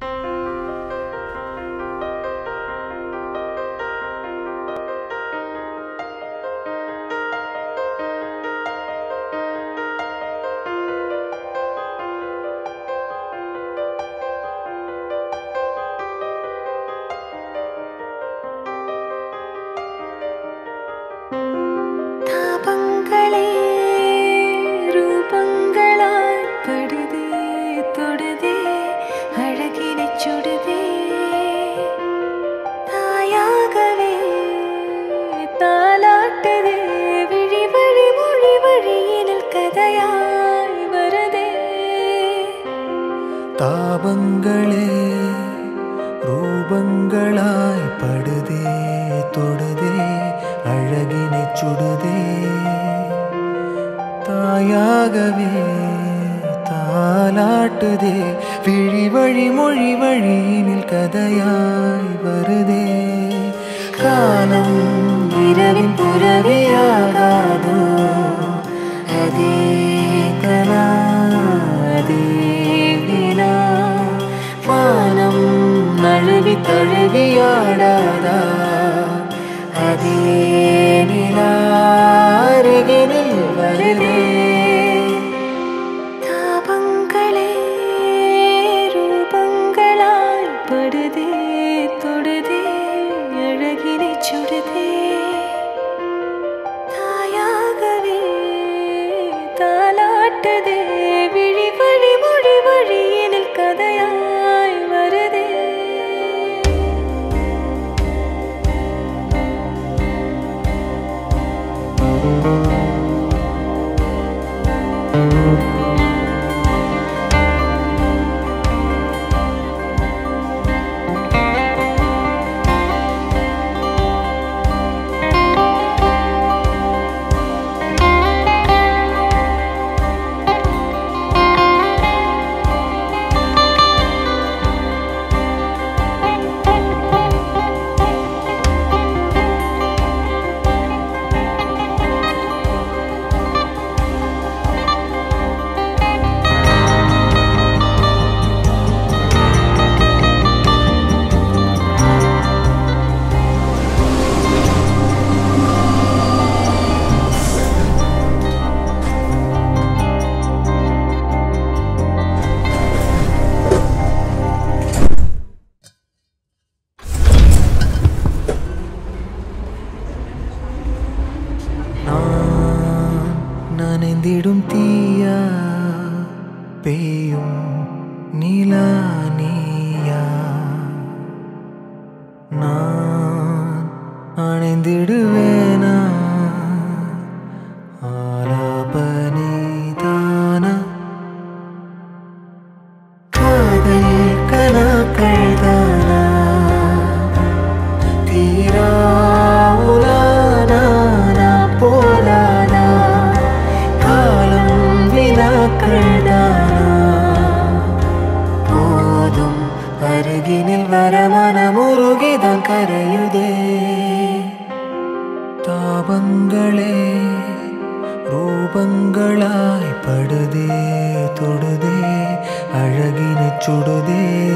தாபங்களே ரூபங்களாய் படுதே தொடுதே அழகினை சுடுதே. தாயாகவே தாலாட்டுதே விழி வழி மொழி வழியினில் கதையாய் வருதே. காலம் இரவின் புறவியாகாதோ அதே தழுவியாடாதா அதே நனைந்திடும் தீயா பெய்யும் நிலா நீயா அருகினில் வர மனமுருகிதான் கரையுதே. தாபங்களே ரூபங்களாய் படுதே தொடுதே அழகினைச் சுடுதே.